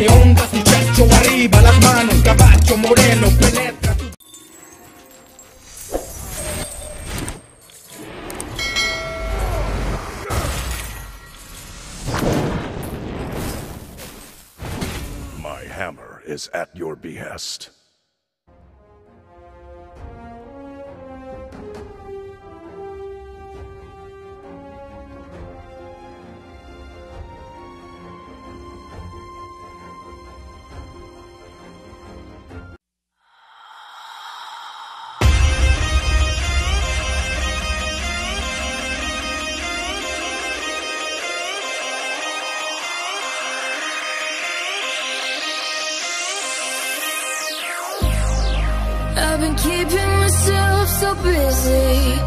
Que arriba las manos, caballo moreno penetra My hammer is at your behest. I've been keeping myself so busy,